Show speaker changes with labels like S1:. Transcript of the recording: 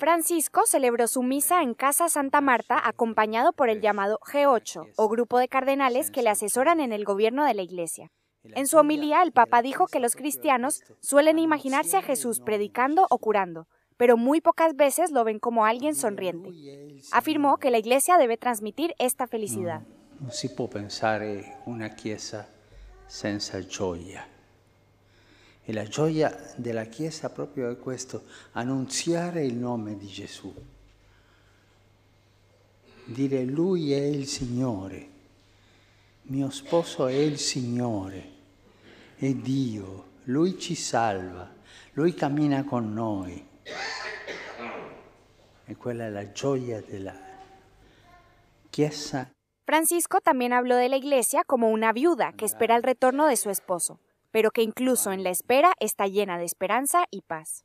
S1: Francisco celebró su misa en Casa Santa Marta acompañado por el llamado G8, o grupo de cardenales que le asesoran en el gobierno de la Iglesia. En su homilía, el Papa dijo que los cristianos suelen imaginarse a Jesús predicando o curando, pero muy pocas veces lo ven como alguien sonriente. Afirmó que la Iglesia debe transmitir esta felicidad.
S2: No, si può pensare una chiesa senza gioia. E la gioia della Chiesa proprio è questo, annunziare il nome di Gesù. Dire Lui è il Signore, mio sposo è il Signore, è Dio, Lui ci salva, Lui cammina con noi. E quella è la gioia della Chiesa.
S1: Francisco también habló de la iglesia como una viuda que espera el retorno de su esposo, pero que incluso en la espera está llena de esperanza y paz.